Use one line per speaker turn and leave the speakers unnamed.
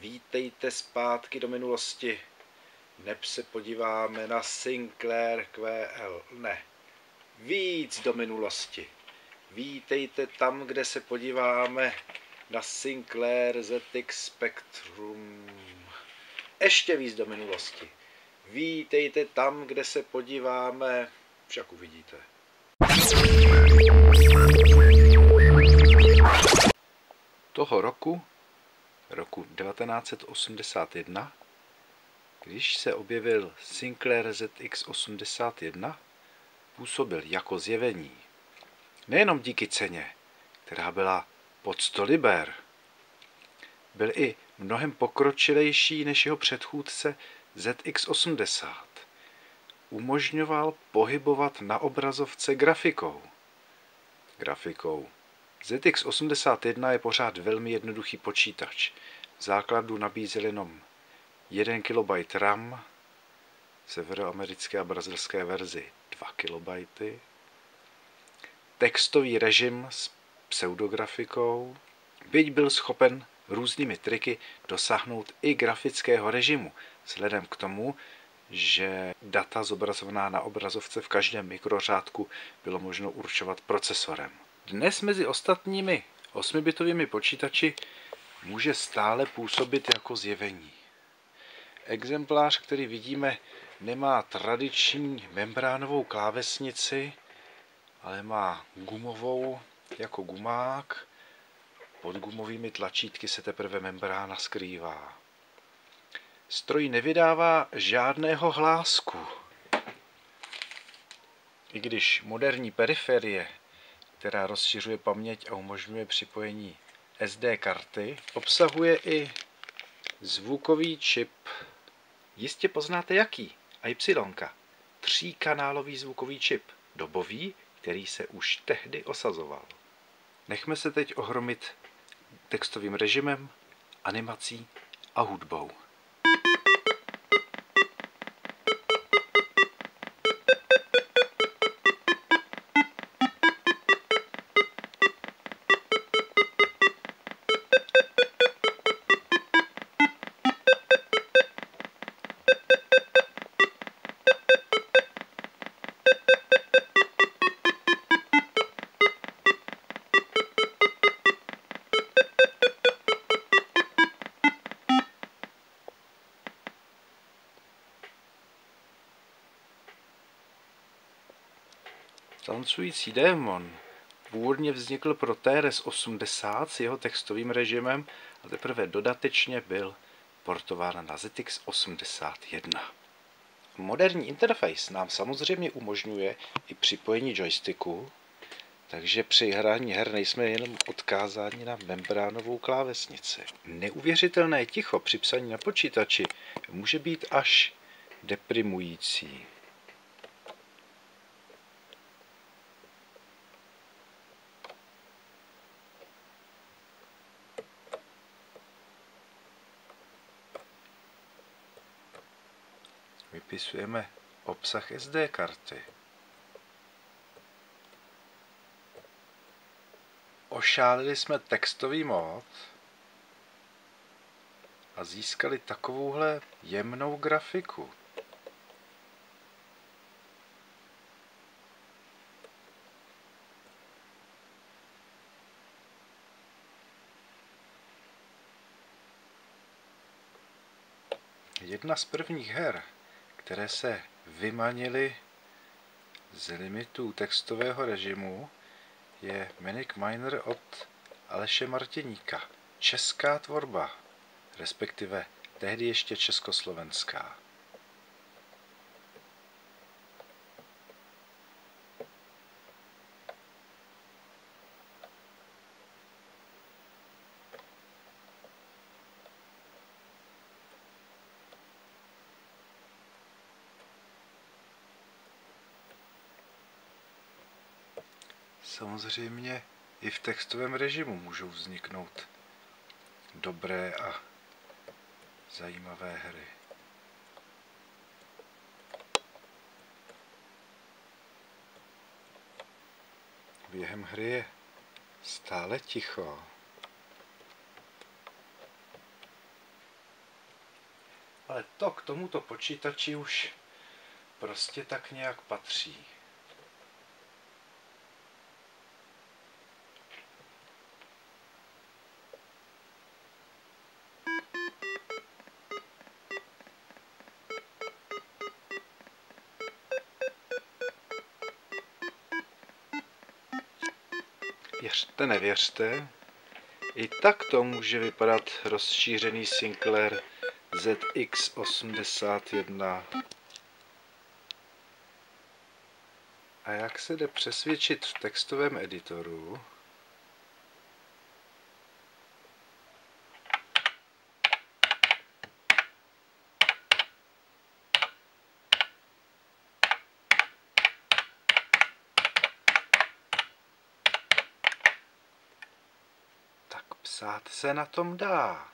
Vítejte zpátky do minulosti. Neb se podíváme na Sinclair QL. Ne, víc do minulosti. Vítejte tam, kde se podíváme na Sinclair ZX Spectrum. Ještě víc do minulosti. Vítejte tam, kde se podíváme, však uvidíte. Toho roku, roku 1981, když se objevil Sinclair ZX81, působil jako zjevení. Nejenom díky ceně, která byla pod 100 liber, byl i mnohem pokročilejší než jeho předchůdce ZX80. Umožňoval pohybovat na obrazovce grafikou. Grafikou. ZX81 je pořád velmi jednoduchý počítač. Základu nabízel jenom 1 KB RAM, severoamerické a brazilské verzi 2 KB, textový režim s pseudografikou, byť byl schopen různými triky dosáhnout i grafického režimu, vzhledem k tomu, že data zobrazovaná na obrazovce v každém mikrořádku bylo možno určovat procesorem. Dnes mezi ostatními 8-bitovými počítači může stále působit jako zjevení. Exemplář, který vidíme, nemá tradiční membránovou klávesnici, ale má gumovou jako gumák. Pod gumovými tlačítky se teprve membrána skrývá. Stroj nevydává žádného hlásku. I když moderní periferie, která rozšiřuje paměť a umožňuje připojení SD karty, obsahuje i zvukový čip. Jistě poznáte jaký? Y. Tříkanálový zvukový čip. Dobový, který se už tehdy osazoval. Nechme se teď ohromit textovým režimem, animací a hudbou. Tancující démon původně vznikl pro TRS-80 s jeho textovým režimem a teprve dodatečně byl portován na ZX81. Moderní interface nám samozřejmě umožňuje i připojení joysticku, takže při hraní her nejsme jenom odkázáni na membránovou klávesnici. Neuvěřitelné ticho při psaní na počítači může být až deprimující. Vypisujeme obsah SD karty. Ošálili jsme textový mód a získali takovouhle jemnou grafiku. Jedna z prvních her, které se vymanily z limitů textového režimu, je Manic Miner od Aleše Martiníka. Česká tvorba, respektive tehdy ještě československá. Samozřejmě i v textovém režimu můžou vzniknout dobré a zajímavé hry. Během hry je stále ticho. Ale to k tomuto počítači už prostě tak nějak patří. Věřte, nevěřte, i tak to může vypadat rozšířený Sinclair ZX81. A jak se jde přesvědčit v textovém editoru, tak psát se na tom dá.